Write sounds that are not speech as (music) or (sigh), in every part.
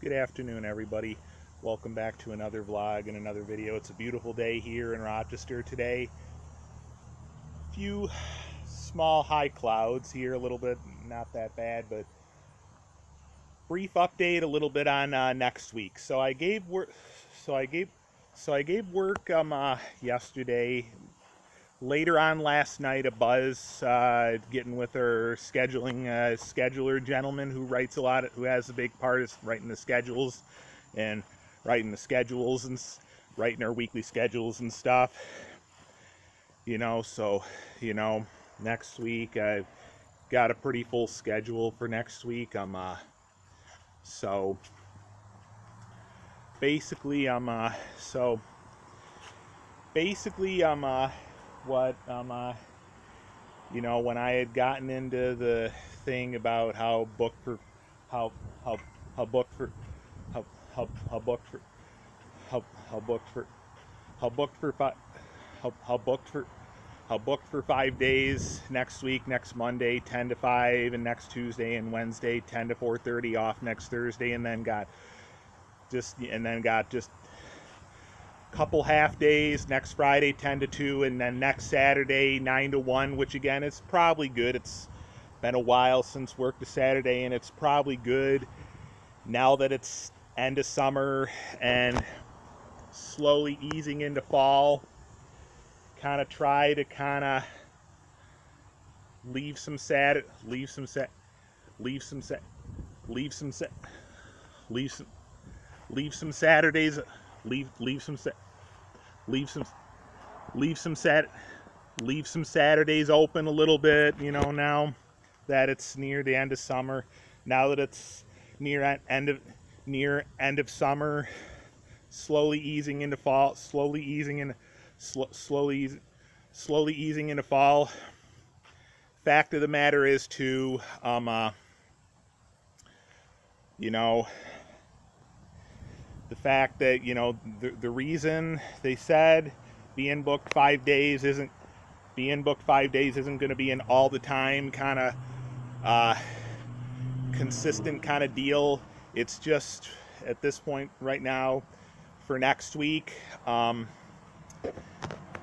Good afternoon, everybody. Welcome back to another vlog and another video. It's a beautiful day here in Rochester today. Few small high clouds here, a little bit, not that bad, but brief update a little bit on uh, next week. So I gave work. So I gave. So I gave work um uh, yesterday later on last night a buzz uh, getting with our scheduling uh, scheduler gentleman who writes a lot who has a big part is writing the schedules and writing the schedules and writing our weekly schedules and stuff. You know so you know next week i've got a pretty full schedule for next week. I'm uh so basically i'm uh so basically i'm uh what um, uh, you know when I had gotten into the thing about how book for how how how book for how how how book for how how booked for how booked for five how how booked for how booked for five days next week next monday 10 to 5 and next tuesday and wednesday 10 to 4.30 off next thursday and then got just and then got just couple half days next Friday 10 to 2 and then next Saturday 9 to 1 which again is probably good. It's been a while since work to Saturday and it's probably good now that it's end of summer and slowly easing into fall. Kind of try to kind of leave some sad leave some set leave some set leave some set leave some leave some Saturdays leave leave some leave some leave some sat leave some Saturdays open a little bit, you know, now that it's near the end of summer, now that it's near end of near end of summer, slowly easing into fall, slowly easing in sl- slowly slowly easing into fall. Fact of the matter is to um uh, you know the fact that you know the, the reason they said being booked five days isn't being booked five days isn't going to be an all the time kind of uh, consistent kind of deal. It's just at this point right now for next week um,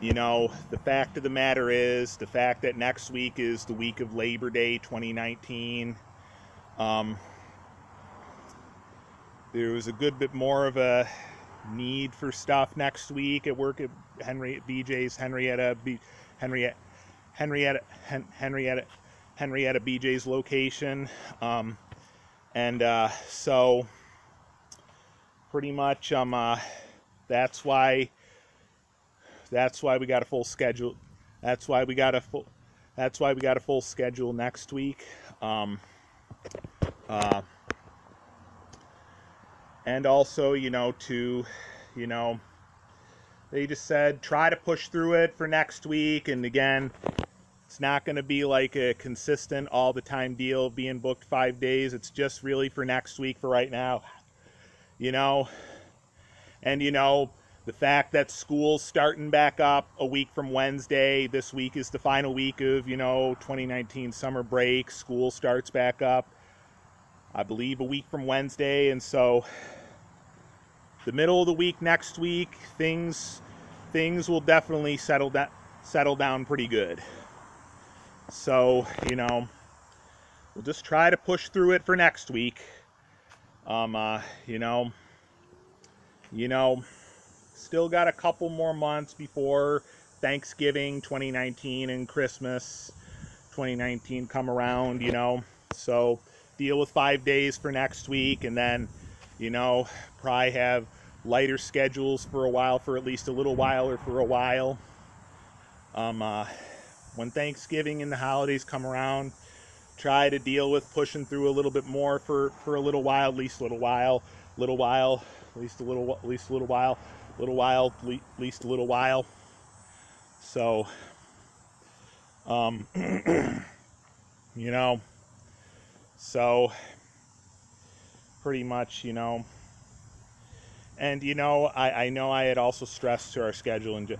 you know the fact of the matter is the fact that next week is the week of labor day 2019 um, there was a good bit more of a need for stuff next week at work at Henry BJ's Henrietta B, Henrietta Henrietta Hen, Henrietta Henrietta BJ's location, um, and uh, so pretty much um uh, that's why that's why we got a full schedule. That's why we got a full. That's why we got a full schedule next week. Um, uh, and also, you know, to, you know, they just said try to push through it for next week. And again, it's not going to be like a consistent all the time deal being booked five days. It's just really for next week for right now, you know. And, you know, the fact that school's starting back up a week from Wednesday, this week is the final week of, you know, 2019 summer break. School starts back up, I believe, a week from Wednesday. And so, the middle of the week next week, things things will definitely settle that settle down pretty good. So, you know, we'll just try to push through it for next week. Um, uh, you know, you know, still got a couple more months before Thanksgiving 2019 and Christmas 2019 come around, you know. So, deal with 5 days for next week and then you know, probably have lighter schedules for a while, for at least a little while or for a while. Um, uh, when Thanksgiving and the holidays come around, try to deal with pushing through a little bit more for, for a little while, at least a little while, little while, at least a little, at least a little while, little while, at least a little while. So, um, (clears throat) you know, so pretty much, you know. And you know, I, I know I had also stressed to our schedule and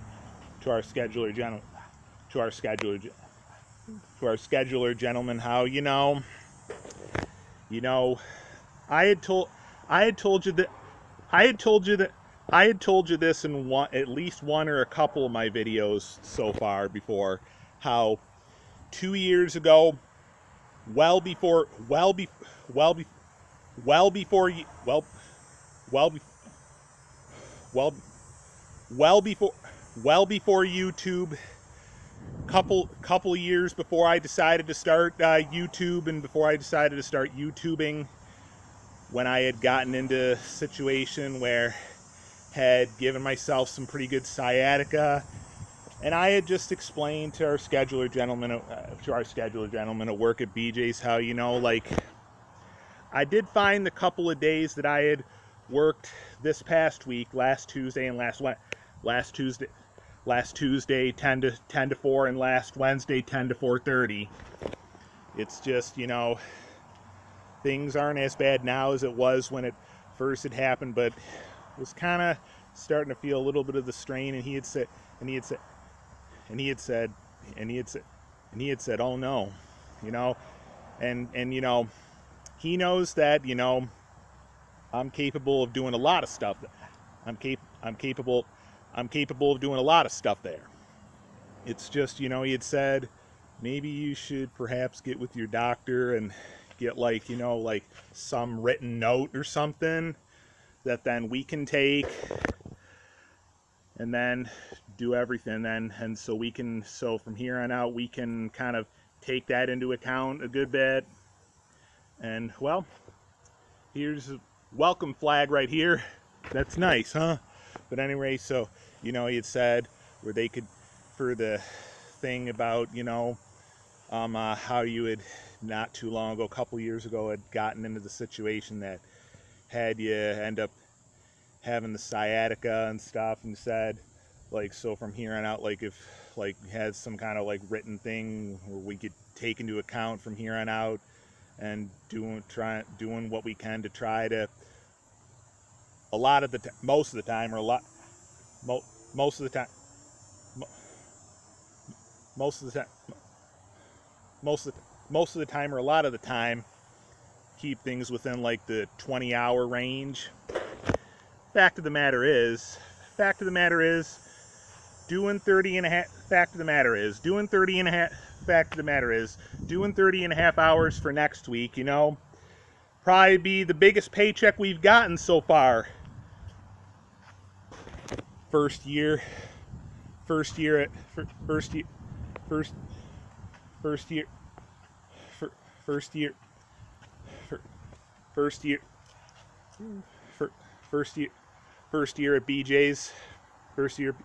to our scheduler general, to our scheduler, to our scheduler gentleman, how you know, you know, I had told, I had told you that I had told you that I had told you this in one, at least one or a couple of my videos so far before how 2 years ago well before well be well be well before you well well be, well well before well before YouTube couple couple years before I decided to start uh, YouTube and before I decided to start YouTubing when I had gotten into a situation where had given myself some pretty good sciatica and I had just explained to our scheduler gentleman uh, to our scheduler gentleman at work at BJ's how you know like I did find the couple of days that I had worked this past week last Tuesday and last last Tuesday last Tuesday 10 to 10 to 4 and last Wednesday 10 to 4:30. It's just, you know, things aren't as bad now as it was when it first had happened, but it was kind of starting to feel a little bit of the strain and he had said and he had said and he had said and he had said and he had said, "Oh no." You know, and and you know, he knows that, you know, I'm capable of doing a lot of stuff. I'm cap I'm capable I'm capable of doing a lot of stuff there. It's just, you know, he had said maybe you should perhaps get with your doctor and get like, you know, like some written note or something that then we can take and then do everything then and so we can so from here on out we can kind of take that into account a good bit. And well here's a welcome flag right here. That's nice huh? But anyway so you know, he had said where they could, for the thing about, you know, um, uh, how you had not too long ago, a couple years ago, had gotten into the situation that had you end up having the sciatica and stuff, and said, like, so from here on out, like, if like has some kind of like written thing where we could take into account from here on out and doing trying doing what we can to try to a lot of the t- most of the time or a lot mo- most of the time most of the time most of the, most of the time or a lot of the time keep things within like the 20 hour range fact of the matter is fact of the matter is doing 30 and a half fact of the matter is doing 30 and a half fact of the matter is doing 30 and a half hours for next week you know probably be the biggest paycheck we've gotten so far. First year, first year at first year, first first year, first year, first year, first year, first year at BJ's, first year,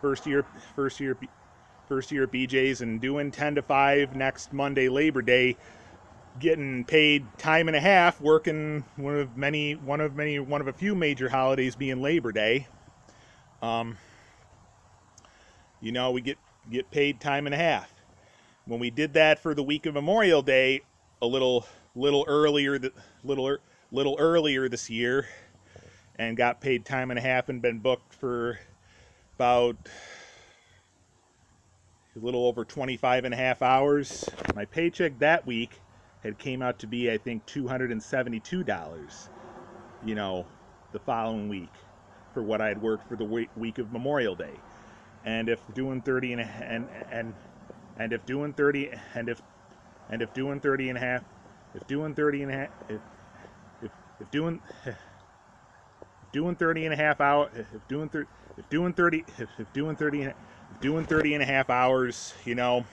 first year, first year, first year at BJ's, and doing 10 to 5 next Monday, Labor Day getting paid time and a half working one of many one of many one of a few major holidays being Labor Day um, you know, we get get paid time and a half. When we did that for the week of Memorial Day, a little little earlier, little little earlier this year, and got paid time and a half and been booked for about a little over 25 and a half hours. My paycheck that week had came out to be I think $272. You know, the following week for what I had worked for the week of Memorial Day. And if doing 30 and and and and if doing 30 and if and if doing 30 and a half if doing 30 and a half if if, if doing (laughs) doing 30 and a half hour if doing 30 if doing 30 if, if doing 30 if doing 30 and a half hours you know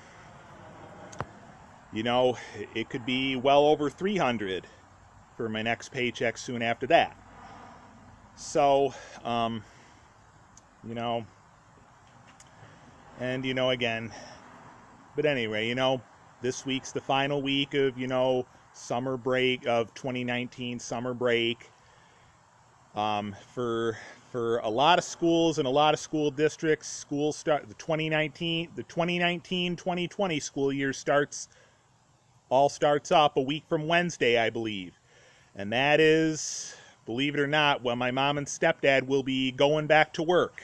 you know it could be well over 300 for my next paycheck soon after that so, um, you know, and you know, again, but anyway, you know, this week's the final week of, you know, summer break of 2019 summer break. Um, for for a lot of schools and a lot of school districts, schools start the 2019 the 2019-2020 school year starts all starts up a week from Wednesday, I believe. And that is believe it or not, when my mom and stepdad will be going back to work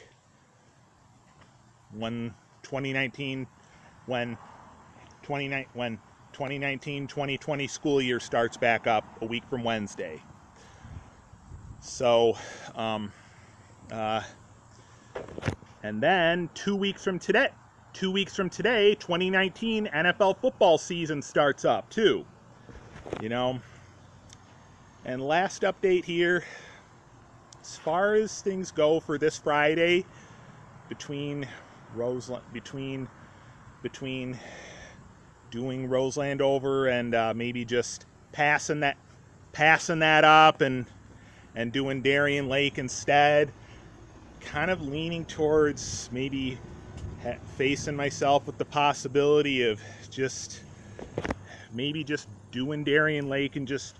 when 2019 when 29 when 2019 2020 school year starts back up a week from Wednesday. So, um, uh, and then two weeks from today, two weeks from today, 2019 NFL football season starts up too. You know, and last update here, as far as things go for this Friday, between Roseland, between between doing Roseland over and uh, maybe just passing that passing that up and and doing Darien Lake instead. Kind of leaning towards maybe facing myself with the possibility of just maybe just doing Darien Lake and just